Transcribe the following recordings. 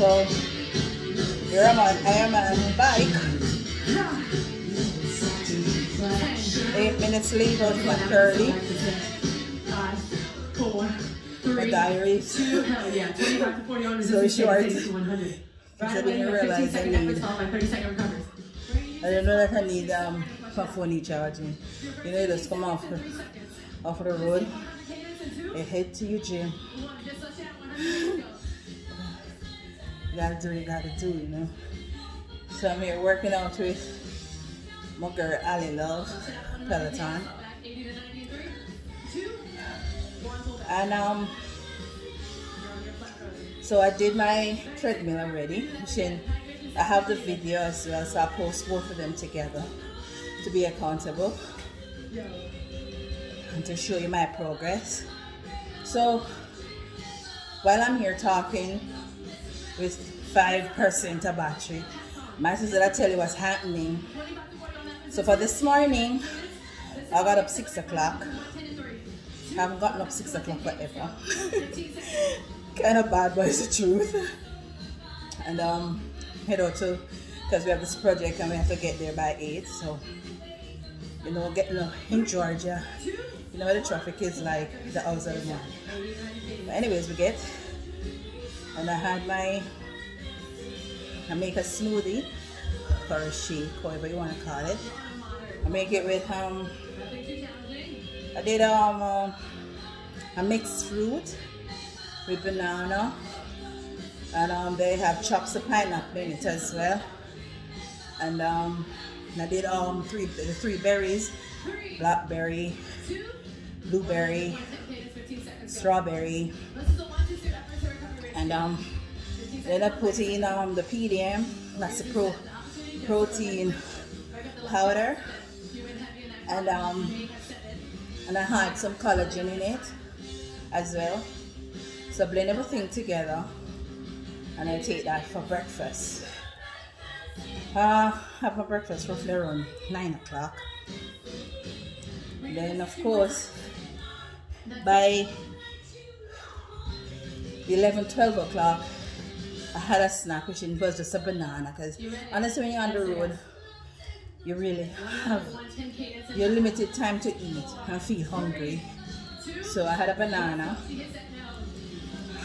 So here I'm on, I am on bike. Eight minutes late about my curly. My diary. So short. I didn't realize I need. I didn't know that I need um my phone charging. You know, you just come off the, off the road. You head to your gym. You gotta do what you gotta do, you know. So I'm here working out with my girl Ally Love Peloton. And um so I did my treadmill already. I have the video as well, so I post both of them together to be accountable and to show you my progress. So while I'm here talking with 5% of battery, my sister, I tell you what's happening. So for this morning, I got up 6 o'clock. I haven't gotten up 6 o'clock forever. kind of bad, but it's the truth. And um, head out to, because we have this project and we have to get there by 8. So, you know, getting up in Georgia, you know the traffic is like the hours of the morning. But anyways, we get, and I had my, I make a smoothie or a shake, whatever you want to call it. I make it with, um, I did um, uh, a mixed fruit with banana. And um, they have chops of pineapple in it as well. And um, and I did um three the three berries. Blackberry blueberry strawberry and um then I put in um the PDM that's the pro protein powder and um and I had some collagen in it as well so blend everything together and I take that for breakfast. Uh, have my breakfast roughly around 9 o'clock. Then of course by 11, 12 o'clock I had a snack which was just a banana because honestly when you're on the road you really have your limited time to eat and feel hungry. So I had a banana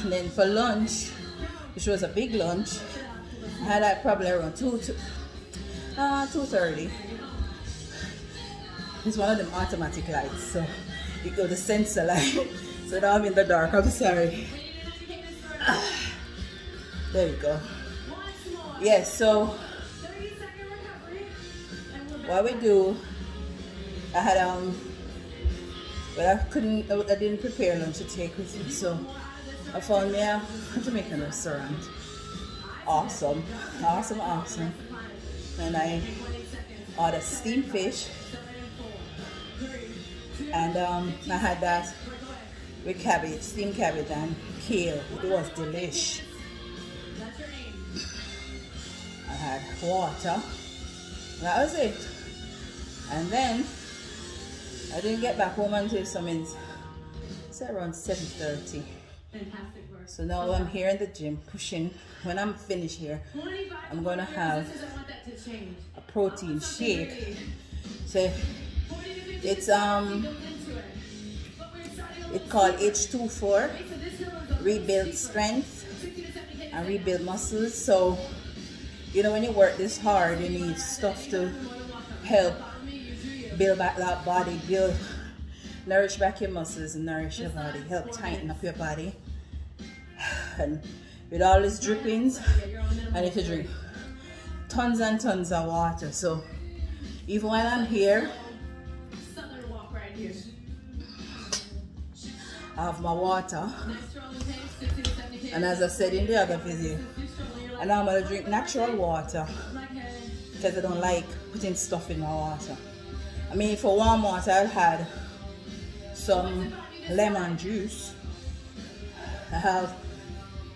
and then for lunch, which was a big lunch, I had like probably around 2 to uh, 2.30. It's one of them automatic lights, so you go the sensor light. so now I'm in the dark, I'm sorry. There you go. Yes, so what we do, I had um, but I couldn't, I didn't prepare lunch to take with me, so I found me a Jamaican restaurant. Awesome, awesome, awesome. And I ordered steamed fish. And um, I had that with cabbage, steamed cabbage and kale. It was delish. Had water. That was it. And then I didn't get back home until some it's around 7.30. Fantastic work. So now I'm here in the gym pushing. When I'm finished here, I'm gonna have a protein shake. So it's um it's called H24 rebuild strength and rebuild muscles. So you know when you work this hard, you need stuff to help build back that body, build nourish back your muscles and nourish your body, help tighten up your body. And with all these drippings I need to drink tons and tons of water. So even while I'm here I have my water. And as I said in the other video and I'm to drink natural water because I don't like putting stuff in my water I mean for warm water I've had some lemon juice I have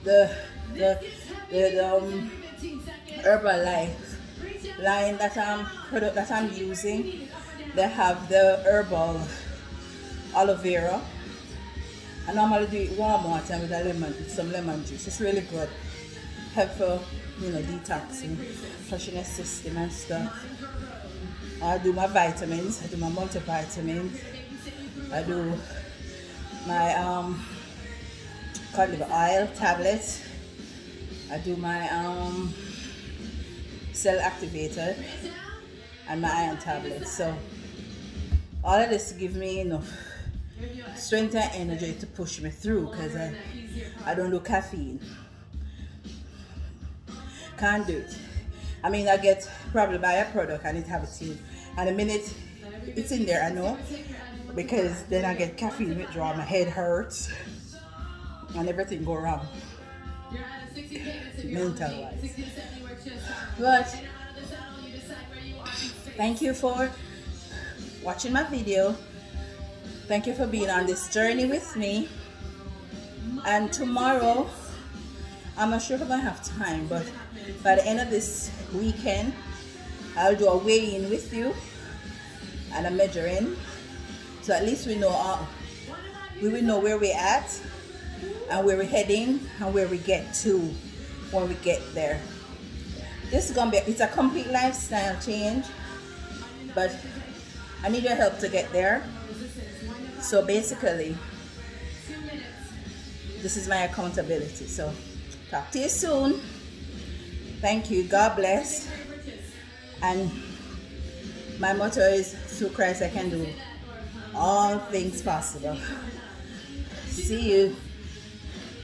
the the the um, Herbalife line that I'm product that I'm using. They have the herbal aloe vera. And I normally do it warm water with a lemon with some lemon juice. It's really good. Help for, you know, detoxing, flushing the system and stuff. I do my vitamins, I do my multivitamins, I do my um, cod liver oil tablets, I do my um, cell activator and my iron tablets. So all of this give me enough strength and energy to push me through because I, I don't do caffeine. Can't do it. I mean, I get probably buy a product and it have a in. And the minute it's in there, I know. Because then I get caffeine withdrawal, my head hurts, and everything go wrong. Mental wise. But thank you for watching my video. Thank you for being on this journey with me. And tomorrow, I'm not sure if I'm gonna have time, but by the end of this weekend, I'll do a weigh-in with you and a measuring. So at least we know uh, we will know where we're at and where we're heading and where we get to when we get there. This is gonna be it's a complete lifestyle change, but I need your help to get there. So basically, this is my accountability. So talk to you soon. Thank you. God bless. And my motto is through Christ I can do all things possible. See you.